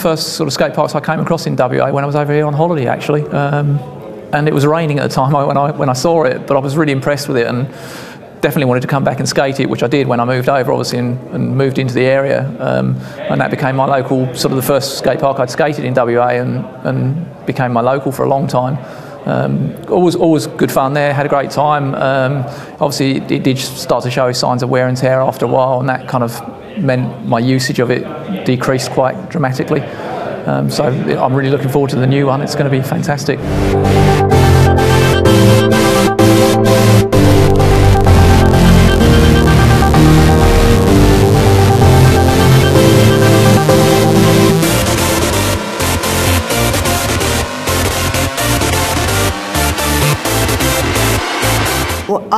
first sort of skate parks I came across in WA when I was over here on holiday, actually. Um, and it was raining at the time when I, when I saw it, but I was really impressed with it and definitely wanted to come back and skate it, which I did when I moved over, obviously, and, and moved into the area. Um, and that became my local, sort of the first skate park I'd skated in WA and, and became my local for a long time. Um, always, always good fun there. Had a great time. Um, obviously, it, it, did start to show signs of wear and tear after a while, and that kind of meant my usage of it decreased quite dramatically. Um, so I'm really looking forward to the new one. It's going to be fantastic.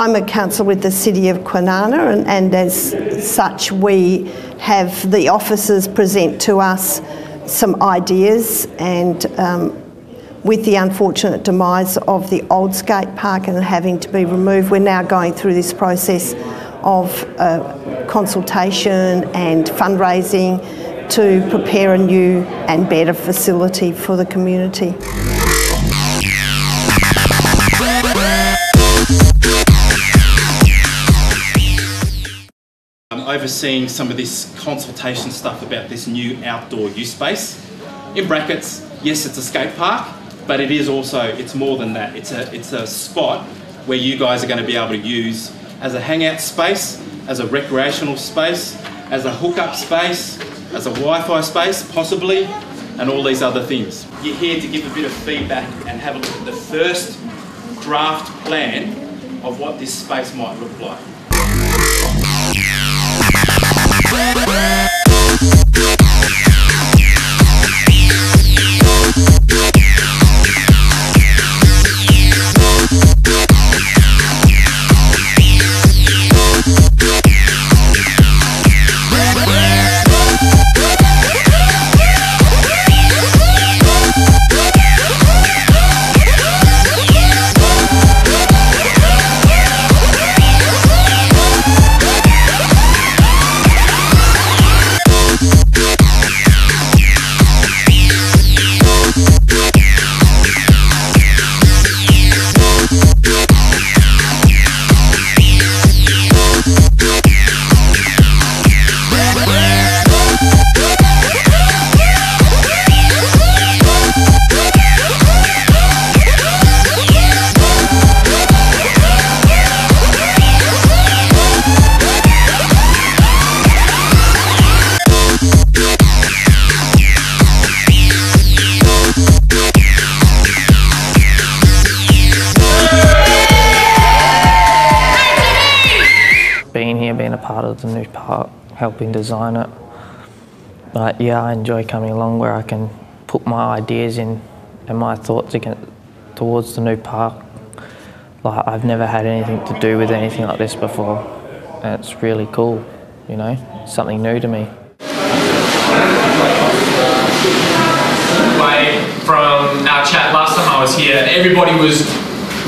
I'm a councillor with the City of Kwinana, and, and, as such, we have the officers present to us some ideas. And um, with the unfortunate demise of the old skate park and having to be removed, we're now going through this process of uh, consultation and fundraising to prepare a new and better facility for the community. Overseeing some of this consultation stuff about this new outdoor youth space. In brackets, yes, it's a skate park, but it is also, it's more than that. It's a, it's a spot where you guys are going to be able to use as a hangout space, as a recreational space, as a hookup space, as a Wi-Fi space, possibly, and all these other things. You're here to give a bit of feedback and have a look at the first draft plan of what this space might look like. Part of the new park, helping design it. But yeah, I enjoy coming along where I can put my ideas in and my thoughts against, towards the new park. Like I've never had anything to do with anything like this before, and it's really cool. You know, something new to me. From our chat last time I was here, everybody was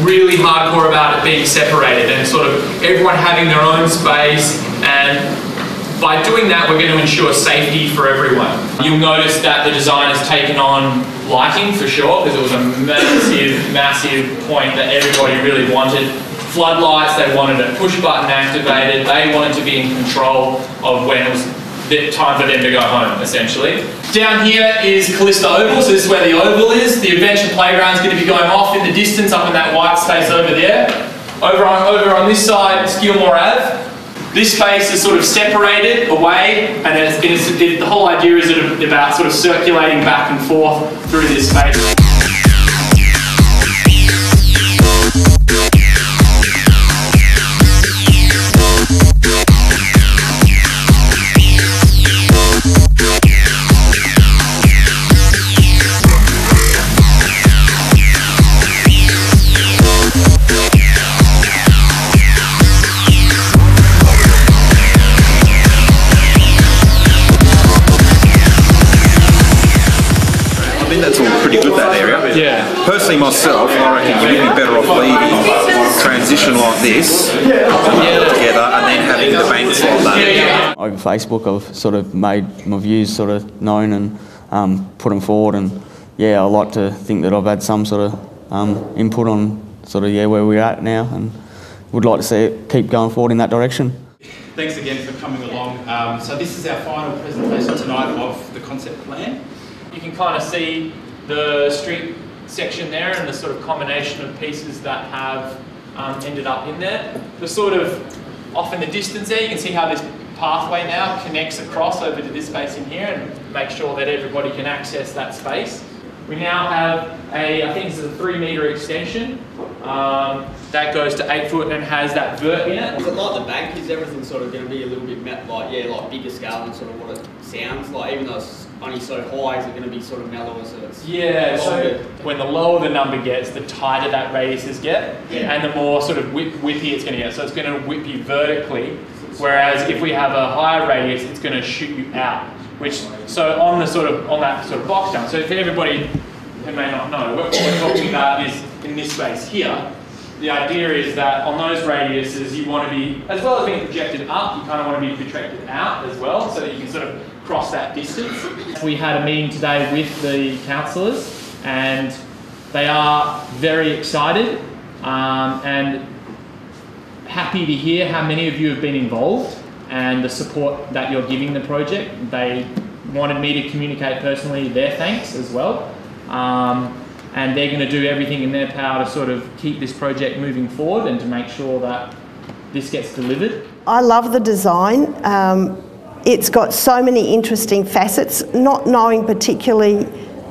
really hardcore about it being separated and sort of everyone having their own space and by doing that we're going to ensure safety for everyone. You'll notice that the design has taken on lighting for sure because it was a massive, massive point that everybody really wanted. Floodlights, they wanted it push button activated, they wanted to be in control of when it was time for them to go home, essentially. Down here is Calista Oval, so this is where the oval is. The adventure playground is going to be going off in the distance up in that white space over there. Over on, over on this side is Ave. This space is sort of separated away, and it's, it's, it, the whole idea is about sort of circulating back and forth through this space. Personally myself, I reckon you'd be better off leaving transition like this together and then having the banks like that. Over Facebook I've sort of made my views sort of known and um, put them forward. And yeah, I like to think that I've had some sort of um, input on sort of yeah where we're at now, and would like to see it keep going forward in that direction. Thanks again for coming along. Um, so this is our final presentation tonight of the concept plan. You can kind of see the street section there and the sort of combination of pieces that have um, ended up in there. The sort of off in the distance there, you can see how this pathway now connects across over to this space in here and make sure that everybody can access that space. We now have a, I think this is a three metre extension. Um, that goes to eight foot and has that vert in it. Is it like the bank? Is everything sort of going to be a little bit like yeah, like bigger scale than sort of what it sounds like? Even though it's only so high, is it going to be sort of mellower? So it's Yeah, so when the lower the number gets, the tighter that radiuses get, Yeah. and the more sort of whip, whippy it's going to get. So it's going to whip you vertically, whereas if we have a higher radius, it's going to shoot you out. Which so on the sort of on that sort of box down. So for everybody who may not know, what we're talking about is in this space here. The idea is that on those radiuses, you want to be, as well as being projected up, you kind of want to be projected out as well, so that you can sort of cross that distance. We had a meeting today with the councillors, and they are very excited um, and happy to hear how many of you have been involved and the support that you're giving the project. They wanted me to communicate personally their thanks as well. Um, and they're going to do everything in their power to sort of keep this project moving forward and to make sure that this gets delivered. I love the design. Um, it's got so many interesting facets, not knowing particularly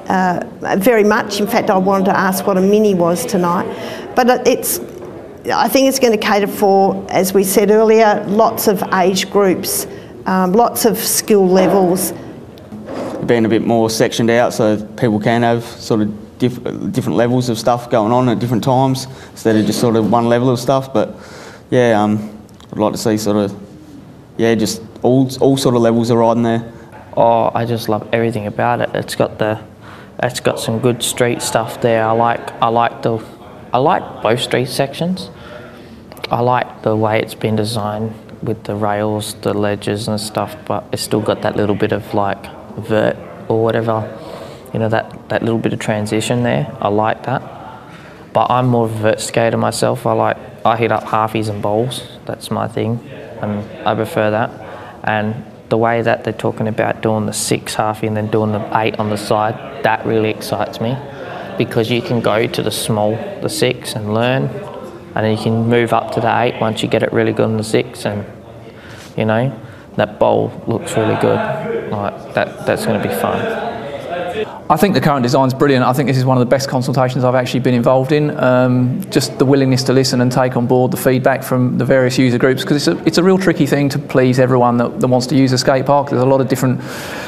uh, very much. In fact, I wanted to ask what a mini was tonight. But it's, I think it's going to cater for, as we said earlier, lots of age groups, um, lots of skill levels. being a bit more sectioned out so people can have sort of diff- different levels of stuff going on at different times instead of just sort of one level of stuff. But yeah, um, I'd like to see sort of yeah, just all all sort of levels are on there. Oh, I just love everything about it. It's got the, it's got some good street stuff there. I like, I like the, I like both street sections. I like the way it's been designed with the rails, the ledges and stuff, but it's still got that little bit of like vert or whatever, you know, that, that little bit of transition there. I like that. But I'm more of a vert skater myself. I like, I hit up halfies and bowls. That's my thing, and I prefer that. And the way that they're talking about doing the six halfie and then doing the eight on the side, that really excites me because you can go to the small, the six, and learn, and then you can move up to the eight once you get it really good on the six, and you know that bowl looks really good. Like that, that's going to be fun. I think the current design's brilliant. I think this is one of the best consultations I've actually been involved in. Um, just the willingness to listen and take on board the feedback from the various user groups because it's a, it's a real tricky thing to please everyone that, that wants to use a skate park. There's a lot of different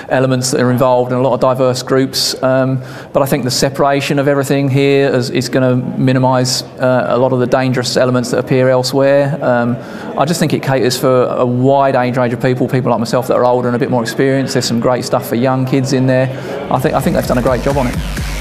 elements that are involved and a lot of diverse groups. Um, but I think the separation of everything here is, is going to minimise uh, a lot of the dangerous elements that appear elsewhere. Um, I just think it caters for a wide age range of people, people like myself that are older and a bit more experienced. There's some great stuff for young kids in there. I think, I think done a great job on it.